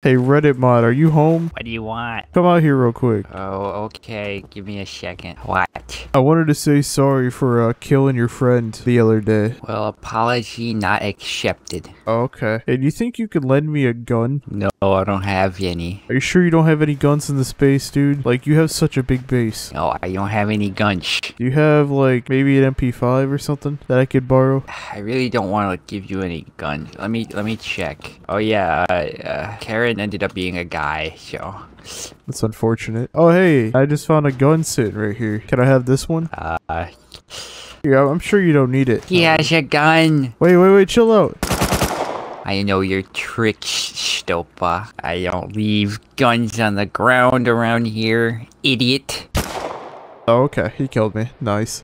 Hey, Reddit mod, are you home? What do you want? Come out here real quick. Oh, okay. Give me a second. What? I wanted to say sorry for uh, killing your friend the other day. Well, apology not accepted. Oh, okay. Hey, do you think you could lend me a gun? No, I don't have any. Are you sure you don't have any guns in the space, dude? Like, you have such a big base. No, I don't have any guns. Do you have, like, maybe an MP5 or something that I could borrow? I really don't want to give you any guns. Let me let me check. Oh yeah, uh, uh, Karen ended up being a guy, so That's unfortunate. Oh, hey, I just found a gun sitting right here. Can I have this one? uh, Yeah, I'm sure you don't need it. he has a gun. Wait, wait, wait, chill out. I know your tricks, Stopa. I don't leave guns on the ground around here, idiot. Oh, okay, he killed me. Nice.